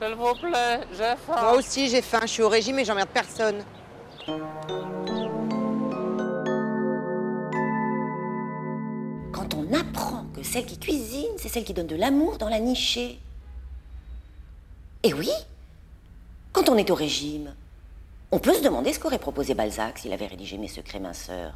S'il vous plaît, j'ai faim. Moi aussi, j'ai faim. Je suis au régime et j'emmerde personne. Quand on apprend que celle qui cuisine, c'est celle qui donne de l'amour dans la nichée. Et oui, quand on est au régime, on peut se demander ce qu'aurait proposé Balzac s'il avait rédigé Mes secrets minceurs.